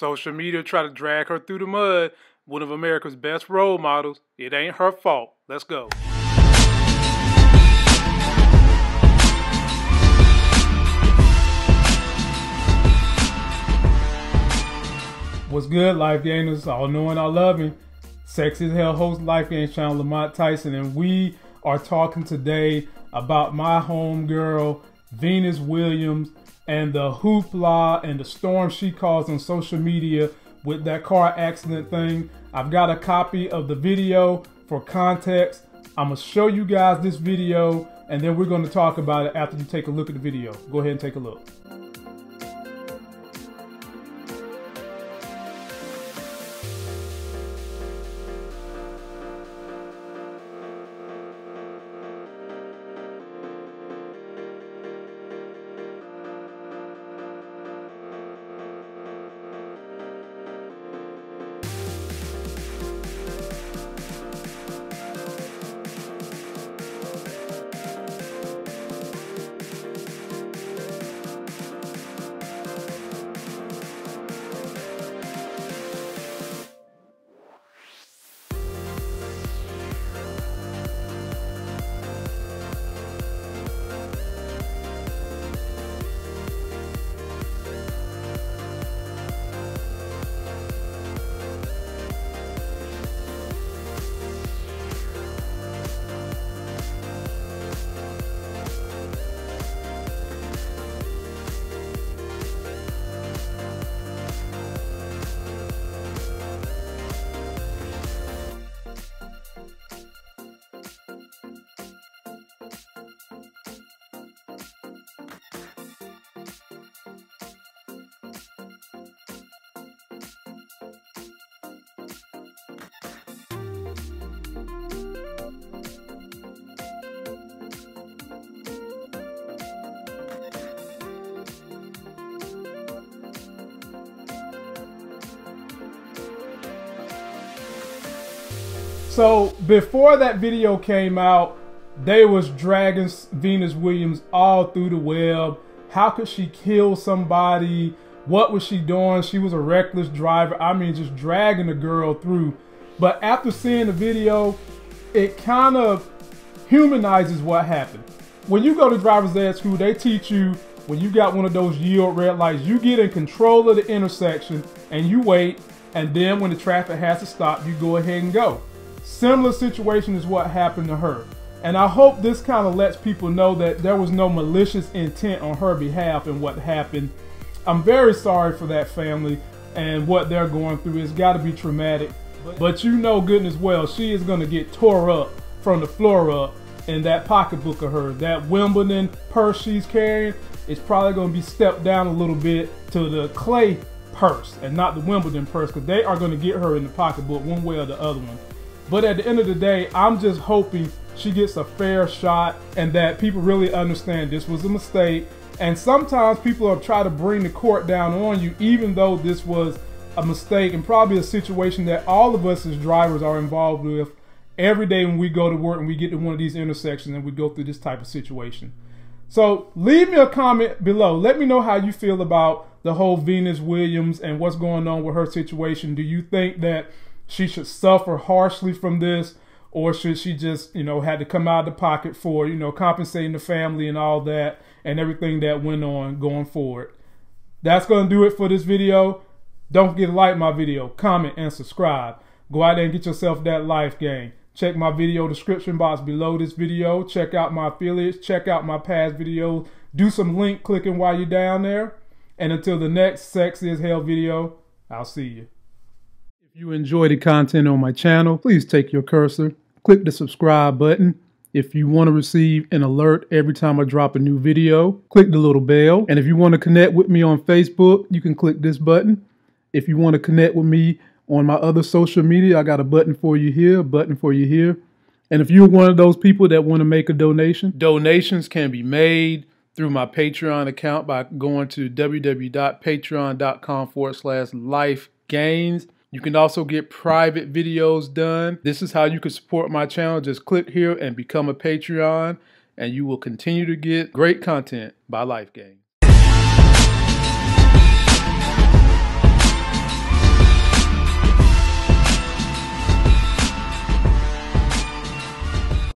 social media try to drag her through the mud, one of America's best role models, it ain't her fault. Let's go. What's good, Life Gainers? All knowing, all loving. Sexy as Hell host Life Gainers channel, Lamont Tyson, and we are talking today about my homegirl, Venus Williams, and the hoopla and the storm she caused on social media with that car accident thing. I've got a copy of the video for context. I'm gonna show you guys this video and then we're gonna talk about it after you take a look at the video. Go ahead and take a look. So before that video came out, they was dragging Venus Williams all through the web. How could she kill somebody? What was she doing? She was a reckless driver. I mean, just dragging the girl through. But after seeing the video, it kind of humanizes what happened. When you go to driver's ed school, they teach you when you got one of those yield red lights, you get in control of the intersection and you wait. And then when the traffic has to stop, you go ahead and go. Similar situation is what happened to her. And I hope this kind of lets people know that there was no malicious intent on her behalf in what happened. I'm very sorry for that family and what they're going through. It's got to be traumatic. But you know goodness well, she is going to get tore up from the floor up in that pocketbook of hers. That Wimbledon purse she's carrying is probably going to be stepped down a little bit to the clay purse and not the Wimbledon purse because they are going to get her in the pocketbook one way or the other one. But at the end of the day, I'm just hoping she gets a fair shot and that people really understand this was a mistake. And sometimes people are trying to bring the court down on you, even though this was a mistake and probably a situation that all of us as drivers are involved with every day when we go to work and we get to one of these intersections and we go through this type of situation. So leave me a comment below. Let me know how you feel about the whole Venus Williams and what's going on with her situation. Do you think that she should suffer harshly from this or should she just you know had to come out of the pocket for you know compensating the family and all that and everything that went on going forward. That's going to do it for this video. Don't forget to like my video comment and subscribe. Go out there and get yourself that life gain check my video description box below this video. Check out my affiliates. Check out my past videos. Do some link clicking while you're down there. And until the next sexy as hell video i'll see you you enjoy the content on my channel, please take your cursor, click the subscribe button. If you want to receive an alert every time I drop a new video, click the little bell. And if you want to connect with me on Facebook, you can click this button. If you want to connect with me on my other social media, I got a button for you here, a button for you here. And if you're one of those people that want to make a donation, donations can be made through my Patreon account by going to www.patreon.com forward slash life gains. You can also get private videos done. This is how you can support my channel. Just click here and become a Patreon and you will continue to get great content by Life Gain.